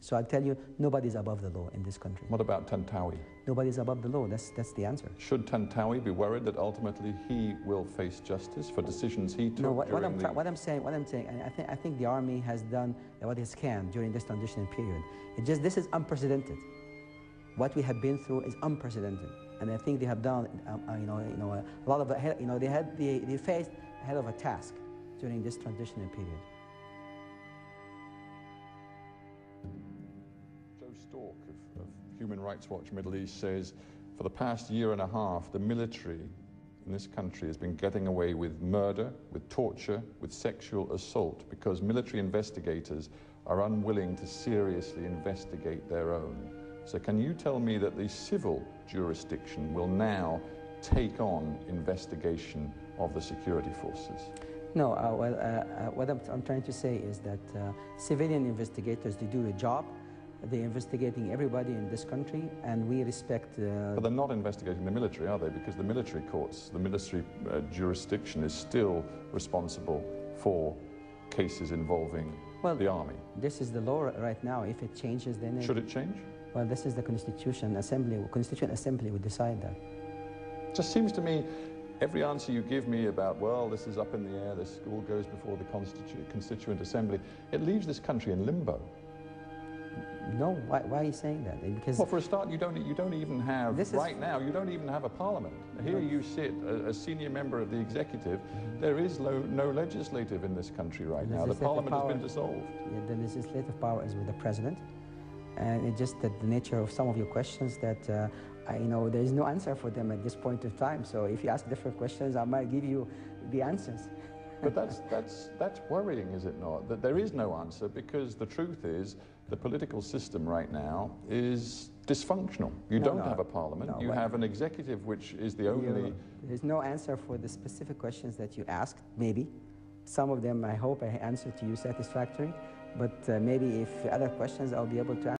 So I'll tell you, nobody's above the law in this country. What about Tantawi? Nobody's above the law. That's, that's the answer. Should Tantawi be worried that ultimately he will face justice for decisions he took No, what, what I'm, the... what I'm saying, what I'm saying, I think, I think the army has done what it can during this transitional period. It just, this is unprecedented. What we have been through is unprecedented, and I think they have done, um, uh, you know, you know, a lot of, you know, they had, they, they faced a hell of a task during this transitional period. Stork of, of Human Rights Watch Middle East says for the past year and a half, the military in this country has been getting away with murder, with torture, with sexual assault because military investigators are unwilling to seriously investigate their own. So can you tell me that the civil jurisdiction will now take on investigation of the security forces? No, uh, well, uh, uh, what I'm, I'm, trying to say is that uh, civilian investigators, they do a job. They're investigating everybody in this country, and we respect... uh, But they're not investigating the military, are they? Because the military courts, the military uh, jurisdiction is still responsible for cases involving well, the army. This is the law right now. If it changes, then... Should it change? Well, this is the Constitution Assembly. Constituent Assembly will decide that. It just seems to me every answer you give me about, well, this is up in the air, this all goes before the Constitu Constituent Assembly, it leaves this country in limbo. No, why, why are you saying that? Because well, for a start, you don't, you don't even have, right now, you don't even have a parliament. Here you sit, a, a senior member of the executive. There is no, no legislative in this country right now. The parliament power, has been dissolved. Yeah, the legislative power is with the president. And it's just that the nature of some of your questions that, uh, I, you know, there is no answer for them at this point of time. So if you ask different questions, I might give you the answers. But that's, that's, that's worrying, is it not? That there is no answer because the truth is the political system right now is dysfunctional. You no, don't no, have a parliament. No, you have an executive which is the only... There's no answer for the specific questions that you asked, maybe. Some of them I hope I answered to you satisfactory, but uh, maybe if other questions I'll be able to answer.